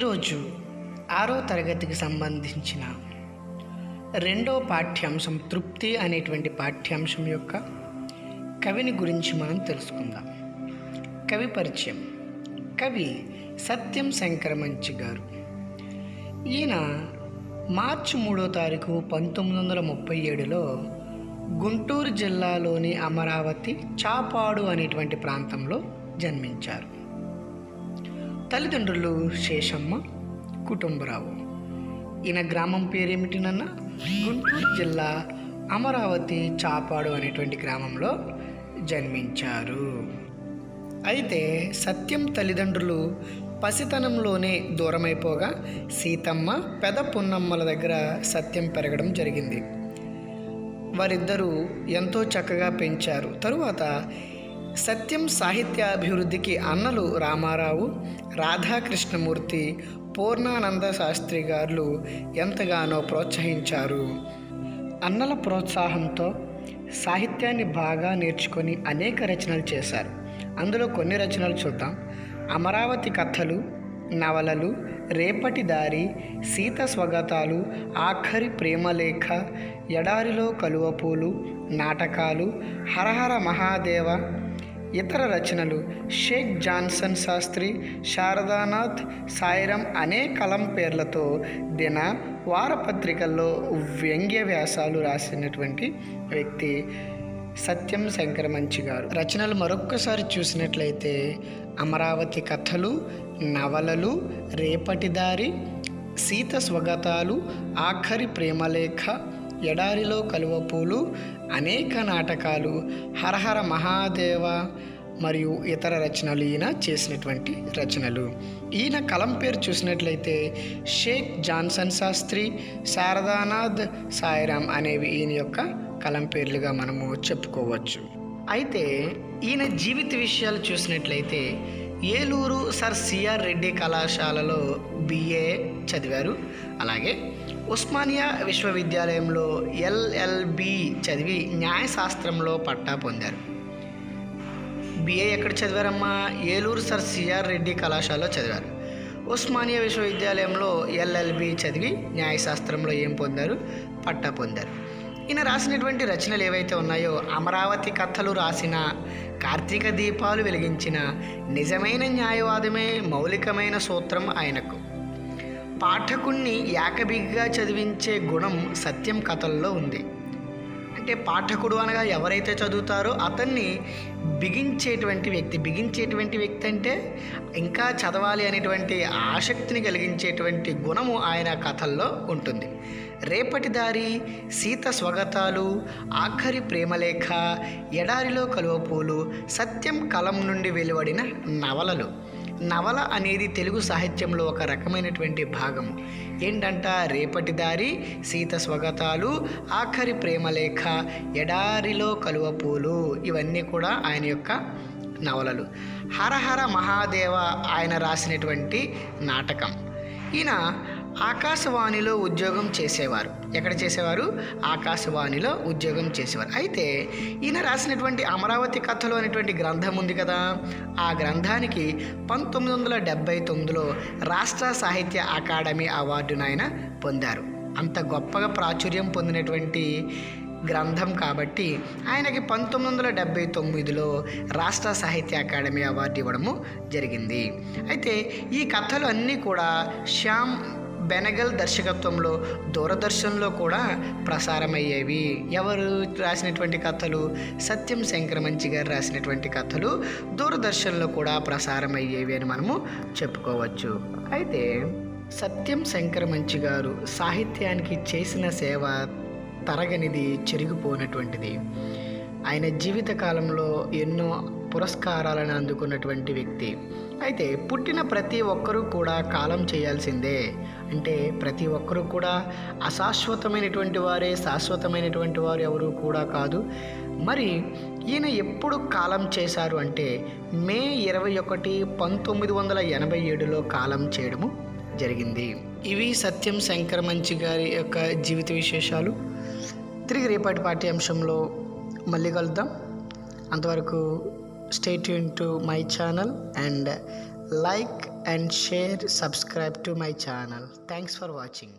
ఈరోజు ఆరో తరగతికి సంబంధించిన రెండో పాఠ్యాంశం తృప్తి అనేటువంటి పాఠ్యాంశం యొక్క కవిని గురించి మనం తెలుసుకుందాం. కవి పరిచయం. కవి సత్యం శంకరమంచి గారు. ఈయన మార్చి మూడో తారీఖు పంతొమ్మిది వందల ముప్పై ఏడులో గుంటూరు జిల్లాలోని అమరావతి చాపాడు అనేటువంటి ప్రాంతంలో జన్మించారు. తల్లిదండ్రులు శేషమ్మ కుటుంబరావు. ఈయన గ్రామం పేరేమిటినన్నా గుంటూరు జిల్లా అమరావతి చాపాడు అనేటువంటి గ్రామంలో జన్మించారు. అయితే సత్యం తల్లిదండ్రులు పసితనంలోనే దూరమైపోగా సీతమ్మ పెద పున్నమ్మల దగ్గర సత్యం పెరగడం జరిగింది. వారిద్దరూ ఎంతో చక్కగా పెంచారు. తరువాత సత్యం సాహిత్యాభివృద్ధికి అన్నలు రామారావు రాధాకృష్ణమూర్తి పూర్ణానంద శాస్త్రి గారు ఎంతగానో ప్రోత్సహించారు. అన్నల ప్రోత్సాహంతో సాహిత్యాన్ని బాగా నేర్చుకొని అనేక రచనలు చేశారు. అందులో కొన్ని రచనలు చూద్దాం. అమరావతి కథలు నవలలు రేపటి దారి సీత స్వగతాలు ఆఖరి ప్రేమలేఖ ఎడారిలో కలువపూలు నాటకాలు హరహర మహాదేవ ఇతర రచనలు షేక్ జాన్సన్ శాస్త్రి శారదానాథ్ సాయిరం అనే కలం పేర్లతో దిన వారపత్రికల్లో వ్యంగ్య వ్యాసాలు రాసినటువంటి వ్యక్తి సత్యం శంకరమంచి గారు. రచనలు మరొక్కసారి చూసినట్లయితే అమరావతి కథలు నవలలు రేపటిదారి సీత స్వగతాలు ఆఖరి ప్రేమలేఖ ఎడారిలో కలువపూలు అనేక నాటకాలు హరహర మహాదేవ మరియు ఇతర రచనలు ఈయన చేసినటువంటి రచనలు. ఈయన కలం పేరు చూసినట్లయితే షేక్ జాన్సన్ శాస్త్రి శారదానాథ్ సాయిరామ్ అనేవి ఈయన యొక్క కలం పేర్లుగా మనము చెప్పుకోవచ్చు. అయితే ఈయన జీవిత విషయాలు చూసినట్లయితే ఏలూరు సర్ సిఆర్ రెడ్డి కళాశాలలో బిఏ చదివారు. అలాగే ఉస్మానియా విశ్వవిద్యాలయంలో ఎల్ఎల్బి చదివి న్యాయశాస్త్రంలో పట్టా పొందారు. బిఏ ఎక్కడ చదివారమ్మా? ఏలూరు సర్ సిఆర్ రెడ్డి కళాశాలలో చదివారు. ఉస్మానియా విశ్వవిద్యాలయంలో ఎల్ఎల్బి చదివి న్యాయశాస్త్రంలో ఏం పొందారు? పట్టా పొందారు. ఈయన రాసినటువంటి రచనలు ఏవైతే ఉన్నాయో అమరావతి కథలు రాసిన కార్తీక దీపాలు వెలిగించిన నిజమైన న్యాయవాదమే మౌలికమైన సూత్రం ఆయనకు. పాఠకుణ్ణి ఏకబిగ్గా చదివించే గుణం సత్యం కథల్లో ఉంది. అంటే పాఠకుడు అనగా ఎవరైతే చదువుతారో అతన్ని బిగించేటువంటి వ్యక్తి బిగించేటువంటి వ్యక్తి అంటే ఇంకా చదవాలి అనేటువంటి ఆసక్తిని కలిగించేటువంటి గుణము ఆయన కథల్లో ఉంటుంది. రేపటి దారి సీత స్వగతాలు ఆఖరి ప్రేమలేఖ ఎడారిలో కలువపూలు సత్యం కలం నుండి వెలువడిన నవలలు. నవల అనేది తెలుగు సాహిత్యంలో ఒక రకమైనటువంటి భాగము ఏంటంట? రేపటి దారి సీత స్వగతాలు ఆఖరి ప్రేమలేఖ ఎడారిలో కలువపూలు ఇవన్నీ కూడా ఆయన యొక్క నవలలు. హరహర మహాదేవ ఆయన రాసినటువంటి నాటకం. ఈయన ఆకాశవాణిలో ఉద్యోగం చేసేవారు. ఎక్కడ చేసేవారు? ఆకాశవాణిలో ఉద్యోగం చేసేవారు. అయితే ఈయన రాసినటువంటి అమరావతి కథలు అనేటువంటి గ్రంథం ఉంది కదా? ఆ గ్రంథానికి పంతొమ్మిది వందల డెబ్భై తొమ్మిదిలో రాష్ట్ర సాహిత్య అకాడమీ అవార్డును ఆయన పొందారు. అంత గొప్పగా ప్రాచుర్యం పొందినటువంటి గ్రంథం కాబట్టి ఆయనకి పంతొమ్మిది వందల డెబ్భై తొమ్మిదిలో రాష్ట్ర సాహిత్య అకాడమీ అవార్డు ఇవ్వడము జరిగింది. అయితే ఈ కథలు అన్నీ కూడా శ్యామ్ బెనగల్ దర్శకత్వంలో దూరదర్శన్లో కూడా ప్రసారమయ్యేవి. ఎవరు రాసినటువంటి కథలు? సత్యం శంకరమంచి గారు రాసినటువంటి కథలు దూరదర్శన్లో కూడా ప్రసారమయ్యేవి అని మనము చెప్పుకోవచ్చు. అయితే సత్యం శంకరమంచి గారు సాహిత్యానికి చేసిన సేవ తరగనిది చెరిగిపోయినటువంటిది ఆయన జీవితకాలంలో ఎన్నో పురస్కారాలను అందుకున్నటువంటి వ్యక్తి. అయితే పుట్టిన ప్రతి ఒక్కరూ కూడా కాలం చేయాల్సిందే. అంటే ప్రతి ఒక్కరూ కూడా అశాశ్వతమైనటువంటి వారే శాశ్వతమైనటువంటి వారు ఎవరు కూడా కాదు. మరి ఈయన ఎప్పుడు కాలం చేశారు అంటే మే ఇరవై ఒకటి పంతొమ్మిది వందల ఎనభై ఏడులో కాలం చేయడము జరిగింది. ఇవి సత్యం శంకర్ మంచి గారి యొక్క జీవిత విశేషాలు. తిరిగి రేపటి పాఠ్యాంశంలో మళ్ళీ కలుద్దాం. అంతవరకు stay tune to my channel and like and share subscribe to my channel thanks for watching